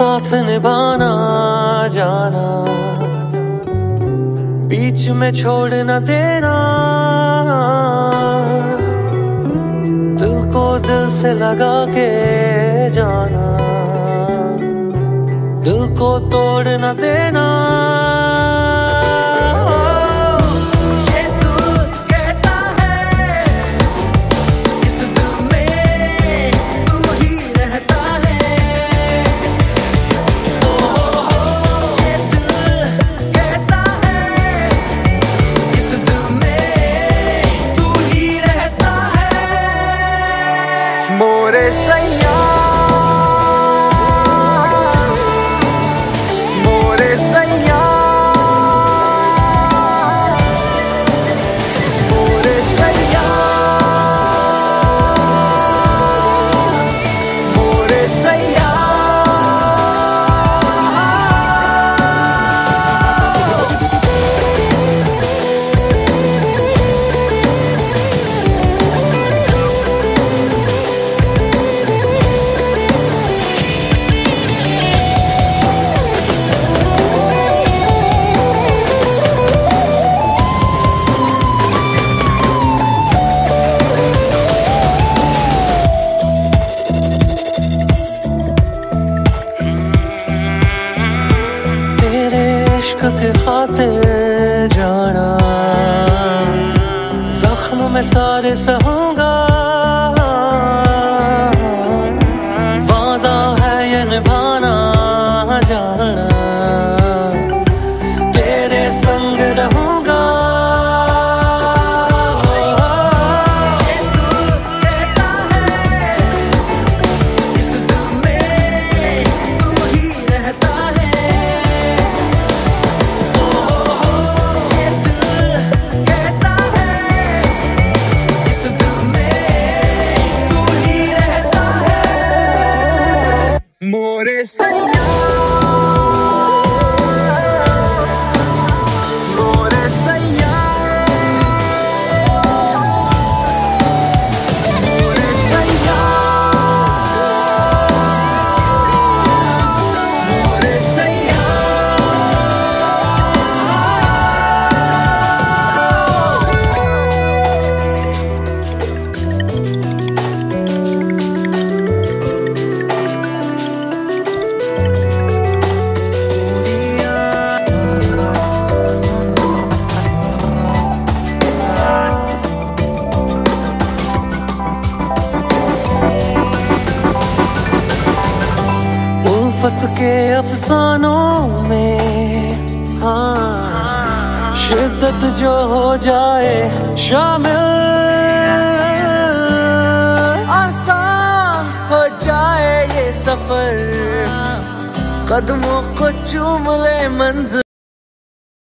साथ निभाना, जाना। बीच में छोड़ न देना। दिल को दिल से लगा के जाना। दिल को तोड़ न देना। के खातिर जाना। जख्म में सारे सहूँगा। florescer. उल्फत के अफसानों में। हाँ शिद्दत जो हो जाए शामिल। आसान हो जाए ये सफ़र। कदमों को चूम ले मंजिल।